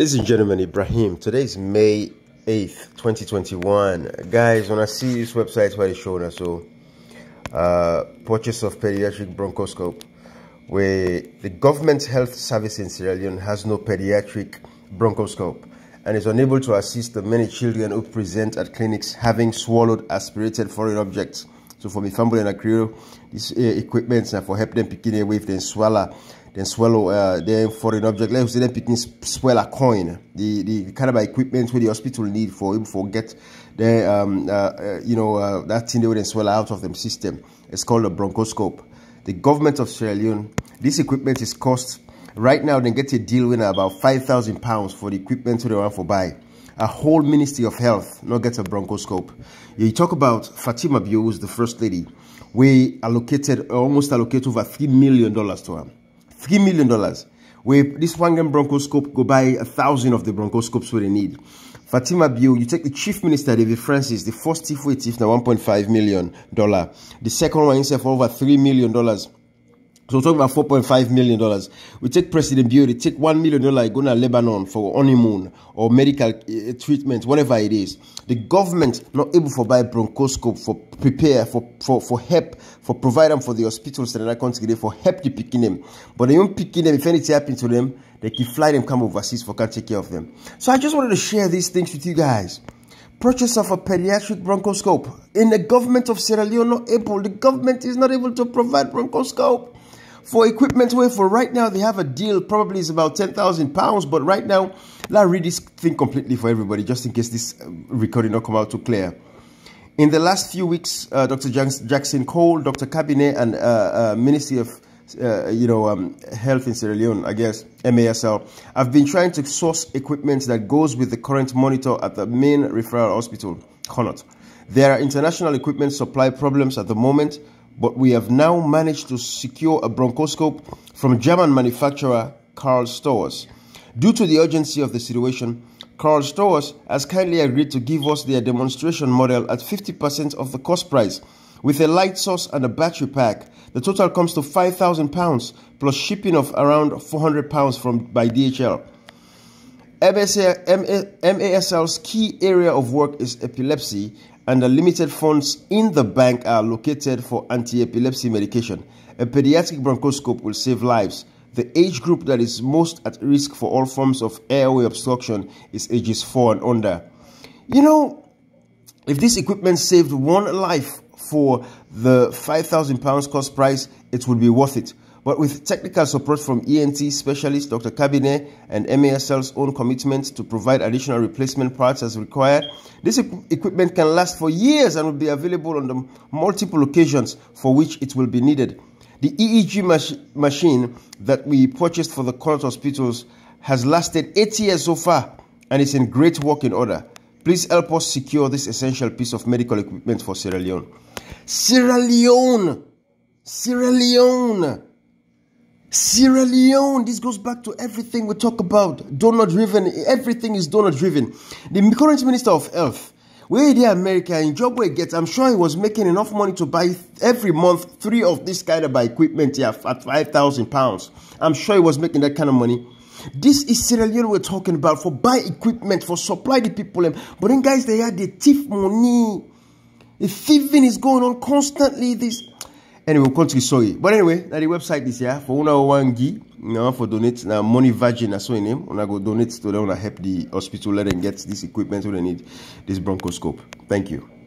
Ladies and gentlemen, Ibrahim, today is May 8th, 2021. Guys, when I see this website where it's showing us, so uh, purchase of pediatric bronchoscope, where the government health service in Sierra Leone has no pediatric bronchoscope and is unable to assist the many children who present at clinics having swallowed aspirated foreign objects. So for me, family and Akrio, this uh, equipment for help them picking away if they swallow then swallow uh, then foreign object. Let's say them picking swell a coin. The the kind of equipment where the hospital need for him for get the um uh, uh, you know uh, that thing they would swell out of them system. It's called a bronchoscope. The government of Sierra Leone, this equipment is cost right now. They get a deal with about five thousand pounds for the equipment they want for buy. A whole Ministry of Health not get a bronchoscope. You talk about Fatima Bio, who's the first lady. We allocated almost allocated over three million dollars to her three million dollars. With this Wangan bronchoscope go buy a thousand of the bronchoscopes where they need. Fatima Bio, you take the chief minister David Francis, the first chief with chief now 1.5 million dollar. The second one himself over three million dollars. So we're talking about $4.5 million. We take President Beauty, take $1 million, go to Lebanon for honeymoon or medical uh, treatment, whatever it is. The government not able to buy bronchoscope for prepare, for, for, for help, for provide them for the hospitals in that country, for help the picking them. But they don't picking them, if anything happens to them, they can fly them, come overseas for can take care of them. So I just wanted to share these things with you guys purchase of a pediatric bronchoscope. In the government of Sierra Leone, not able, the government is not able to provide bronchoscope for equipment where for right now they have a deal probably is about 10,000 pounds but right now let's read this thing completely for everybody just in case this uh, recording not come out too clear in the last few weeks uh, Dr. Jackson Cole Dr. Cabinet and uh, uh, Ministry of uh, you know um, health in Sierra Leone I guess MASL i've been trying to source equipment that goes with the current monitor at the main referral hospital Connaught there are international equipment supply problems at the moment but we have now managed to secure a bronchoscope from German manufacturer Karl Storz. Due to the urgency of the situation, Karl Storz has kindly agreed to give us their demonstration model at 50% of the cost price. With a light source and a battery pack, the total comes to £5,000 plus shipping of around £400 from by DHL. MASL's key area of work is epilepsy and the limited funds in the bank are located for anti-epilepsy medication. A pediatric bronchoscope will save lives. The age group that is most at risk for all forms of airway obstruction is ages 4 and under. You know, if this equipment saved one life for the £5,000 cost price, it would be worth it. But with technical support from ENT specialist Dr. Cabinet and MASL's own commitment to provide additional replacement parts as required, this equipment can last for years and will be available on the multiple occasions for which it will be needed. The EEG mach machine that we purchased for the Connaught hospitals has lasted 8 years so far and is in great working order. Please help us secure this essential piece of medical equipment for Sierra Leone. Sierra Leone! Sierra Leone! Sierra Leone, this goes back to everything we talk about. Donor driven, everything is donor driven. The current Minister of Health, where the America in job where gets, I'm sure he was making enough money to buy every month three of this kind of equipment here at 5,000 pounds. I'm sure he was making that kind of money. This is Sierra Leone we're talking about for buy equipment, for supply the people. But then guys, they had the thief money. The thieving is going on constantly. This anyway we'll continue sorry but anyway now the website is here for una one gi you know for donate now money virgin as so in name. Una go donate to them una help the hospital let them get this equipment so they need this bronchoscope. Thank you